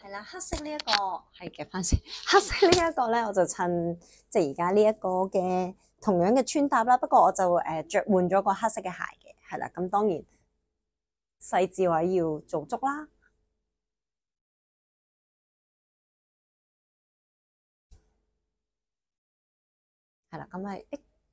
係啦，黑色呢、一個係嘅翻先，黑色呢一個咧，我就襯即系而家呢一個嘅同樣嘅穿搭啦。不過我就誒著換咗個黑色嘅鞋嘅，係啦。咁當然細緻位要做足啦。係啦，咁係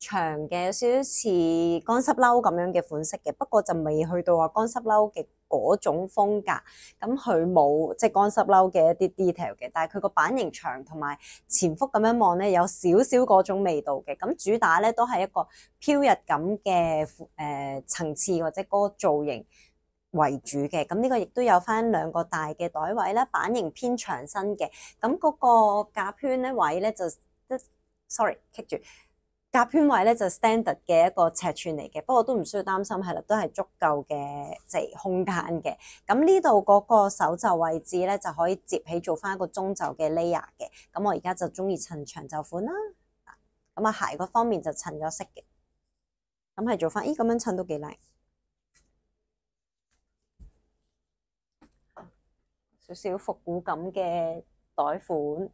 長嘅，有少少似乾濕褸咁樣嘅款式嘅，不過就未去到話乾濕褸嘅嗰種風格。咁佢冇即係乾濕褸嘅一啲 detail 嘅，但係佢個版型長同埋前幅咁樣望咧，有少少嗰種味道嘅。咁主打咧都係一個飄逸感嘅誒層次或者嗰個造型為主嘅。咁呢個亦都有翻兩個大嘅袋位啦，版型偏長身嘅。咁嗰個夾圈咧位咧就，sorry，棘住。甲圈位咧就 standard 嘅一個尺寸嚟嘅，不過都唔需要擔心，係啦，都係足夠嘅即係空間嘅。咁呢度嗰個手袖位置咧就可以接起做翻一個中袖嘅 layer 嘅。咁我而家就中意襯長袖款啦。咁啊鞋嗰方面就襯咗色嘅，咁係做翻，咦咁樣襯都幾靚，少少復古感嘅袋款。